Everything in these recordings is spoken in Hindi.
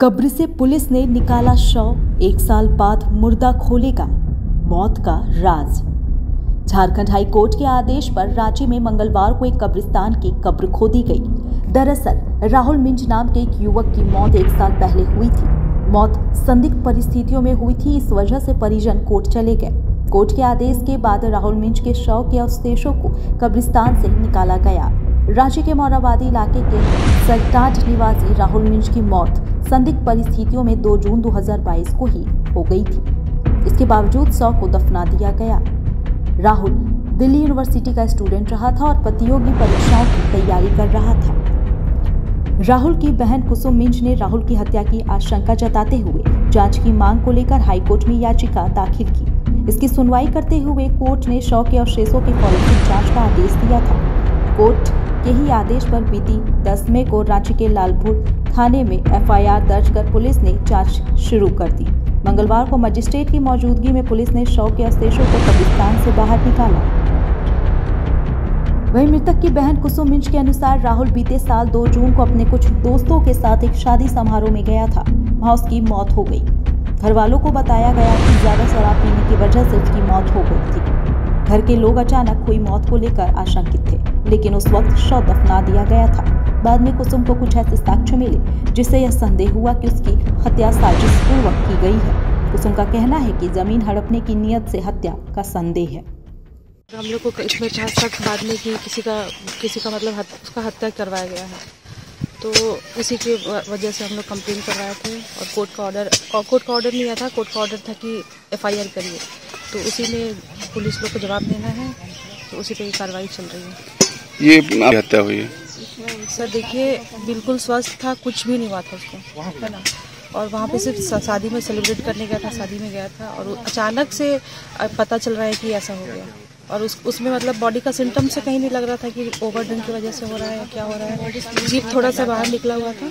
कब्र से पुलिस ने निकाला शव। एक साल बाद मुर्दा खोलेगा। मौत का राज। झारखंड हाई कोर्ट के आदेश पर रांची में मंगलवार को एक कब्रिस्तान की कब्र खोदी गई। दरअसल, राहुल मिंज नाम के एक युवक की मौत एक साल पहले हुई थी। मौत संदिग्ध परिस्थितियों में हुई थी, इस वजह से परिजन कोर्ट चले गए। कोर्ट के आदेश के बाद राहुल मिंज के शव के अवशेषों को कब्रिस्तान से निकाला गया। रांची के मोराबादी इलाके के सरटाट निवासी राहुल मिंज की मौत संदिग्ध परिस्थितियों में 2 जून 2022 को ही हो गई थी। इसके बावजूद शव को दफना दिया गया। राहुल दिल्ली यूनिवर्सिटी का स्टूडेंट रहा था और प्रतियोगी परीक्षाओं की तैयारी कर रहा था। राहुल की बहन कुसुम मिंज ने राहुल की हत्या की आशंका जताते हुए जाँच की मांग को लेकर हाईकोर्ट में याचिका दाखिल की। इसकी सुनवाई करते हुए कोर्ट ने शव के अवशेषों की फॉरेंसिक जाँच का आदेश दिया था। कोर्ट के ही आदेश पर बीती 10 मई को रांची के लालपुर थाने में एफआईआर दर्ज कर पुलिस ने जाँच शुरू कर दी। मंगलवार को मजिस्ट्रेट की मौजूदगी में पुलिस ने शव के अवशेषों को कब्रिस्तान से बाहर निकाला। वहीं मृतक की बहन कुसुम मिंज के अनुसार राहुल बीते साल 2 जून को अपने कुछ दोस्तों के साथ एक शादी समारोह में गया था। वहाँ उसकी मौत हो गई। घर वालों को बताया गया कि ज़्यादा शराब पीने की वजह से उसकी मौत हो गई थी। घर के लोग अचानक हुई मौत को लेकर आशंकित थे लेकिन उस वक्त शव दफना दिया गया था। बाद में कुसुम को कुछ ऐसे साक्ष्य मिले जिससे यह संदेह हुआ कि उसकी हत्या साजिश पूर्वक की गई है। कुसुम का कहना है कि ज़मीन हड़पने की नियत से हत्या का संदेह है। हम लोग को इसमें था शक बाद में कि किसी का किसी का मतलब हत, उसका हत्या करवाया गया है। तो उसी की वजह से हम लोग कंप्लेन करवाए थे और कोर्ट का ऑर्डर कोर्ट का ऑर्डर नहीं आया था कोर्ट का ऑर्डर था कि एफआईआर करिए। तो उसी में पुलिस लोग को जवाब देना है तो उसी पे ये कार्रवाई चल रही है। ये हत्या हुई है? सर देखिए बिल्कुल स्वस्थ था कुछ भी नहीं हुआ था उसको है ना? और वहाँ पे सिर्फ़ शादी में सेलिब्रेट करने गया था शादी में गया था और अचानक से पता चल रहा है कि ऐसा हो गया। और उस उसमें मतलब बॉडी का सिम्टम से कहीं नहीं लग रहा था कि ओवर ड्रिंक की वजह से हो रहा है क्या हो रहा है। जीप थोड़ा सा बाहर निकला हुआ था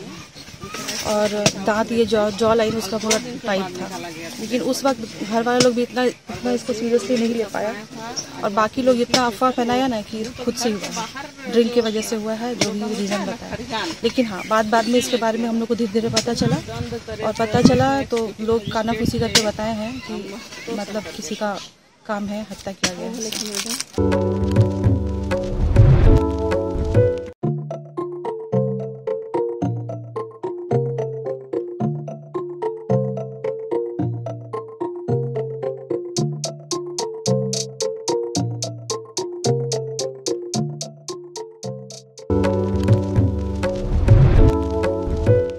और दांत, ये जॉ जॉ लाइन उसका पूरा टाइट था। लेकिन उस वक्त घर वाले लोग भी इतना इतना इसको सीरियसली नहीं ले पाया। और बाकी लोग इतना अफवाह फैलाया ना कि खुद से हुआ ड्रिंक की वजह से हुआ है, जो भी रीज़न बताया। लेकिन हाँ बाद बाद में इसके बारे में हम लोग को धीरे धीरे पता चला। और पता चला तो लोग काना खुशी करके बताए हैं कि मतलब किसी का काम है, हत्या किया गया है।